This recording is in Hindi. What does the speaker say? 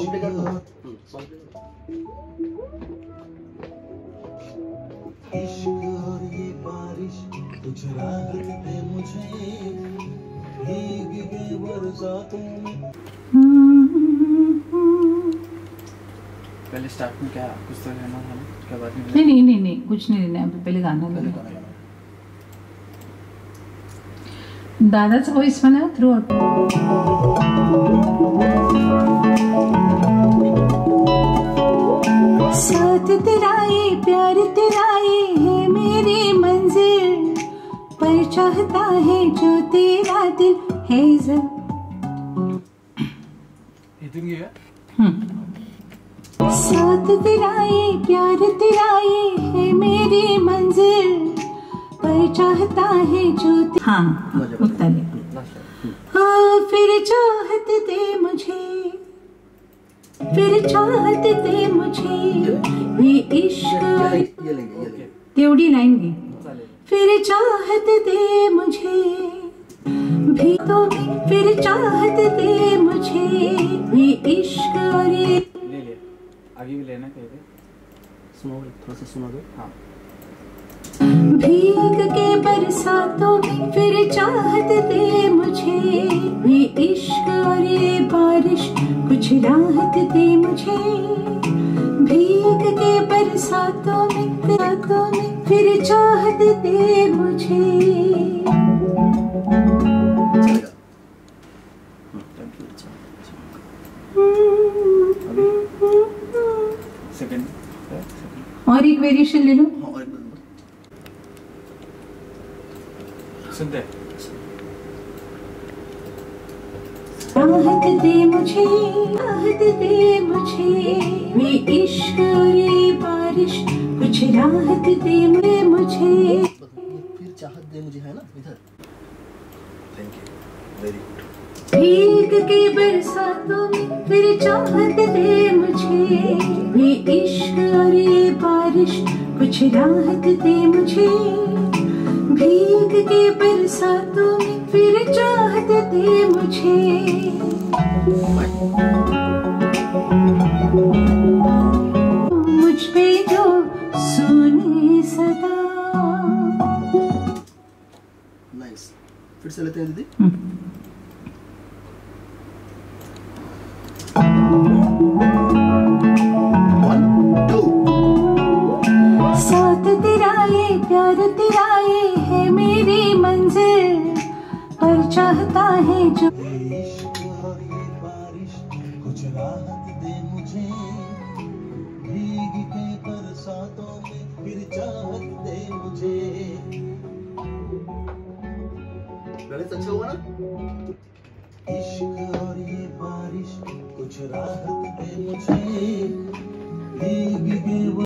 सॉन्ग प्ले कर दो सॉन्ग प्ले इश्क और ये बारिश कुछ राहत दे मुझे। भीग के बरसातों में। पहले स्टार्ट में क्या कुछ तो लेना ना? क्या बाद में नहीं नहीं नहीं नहीं कुछ नहीं लेना है पहले गाना पहले गाना। दादाचा वॉइस म्हणा थ्रू आउट साथ तेरा ये प्यार तेरा ये है मेरी मंजिल। पर चाहता है जो तेरा दिल है जब साथ तेरा ये प्यार तेरा ये है मेरी मंजिल। पर चाहता है जो हाँ हाँ फिर चाहत दे मुझे। फिर चाहते दे मुझे। ये इश्क। ये और- लेंगे ये लेंगे ये लेंगे। तेवढी लाईन घे फिर चाहत दे मुझे। भी तो फिर चाहत दे मुझे। ये इश्क और ये ले। लिया आगे भी लेना कहीं पे। सुनो थोड़ा सा सुना दो हाँ। भीग के बरसातों में फिर चाहत दे मुझे। ये इश्क और राहत दे मुझे भीग के बरसातों में बरसातों में फिर चाहत दे मुझे। और एक वेरिएशन ले लो। हाँ और सुनते हैं राहत दे मुझे राहत दे मुझे ये इश्क ये बारिश। कुछ राहत दे मुझे मुझे। फिर चाहत दे मुझे है ना? इधर। थैंक यू वेरी गुड भीग के बरसातों में फिर चाहत दे मुझे। ये इश्क ये बारिश। कुछ राहत दे मुझे। भीग के बरसातों में फिर चाहत दे मुझे। मुझ नाइस फिर से लेते हैं दीदी। साथ तेरा ये प्यार तेरा ये है मेरी मंजिल पर चाहता है जो भीग के बरसातों में फिर चाहत दे मुझे। गणित अच्छा हुआ ना? इश्क और ये बारिश कुछ राहत दे मुझे।